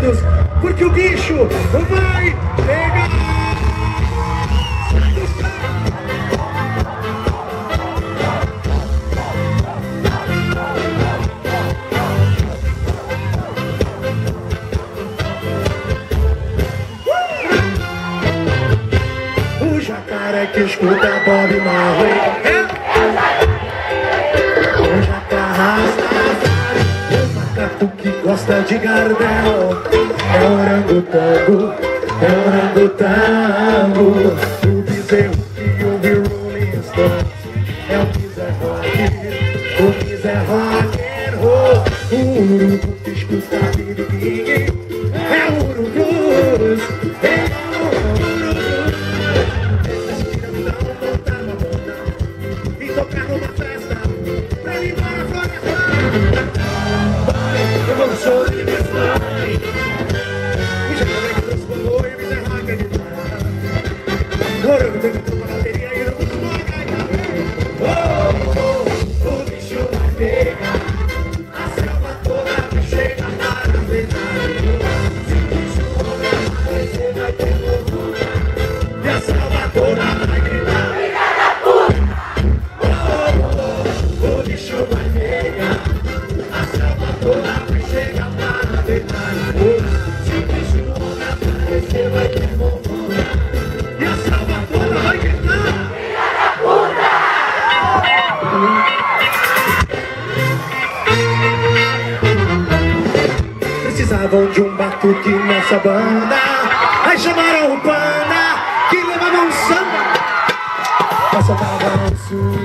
lados, porque o bicho vai pegar. Uh! O jacaré que escuta Bob Marley. É? Gosta de gardel. É orangotango, é orangotango. O bezerro que ouve Rolling Stones. É o Rock, o Miser Rock and roll. O urubu que escuta King. É o urubus, é o urubus. Respirando, montar uma banda e tocar numa festa Precisavam de um batuque nessa banda Aí chamaram o panda Que levava um samba Passava um swing